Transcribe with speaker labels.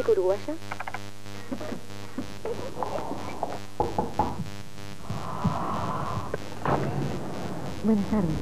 Speaker 1: Médico uruguaya.
Speaker 2: Buenas tardes.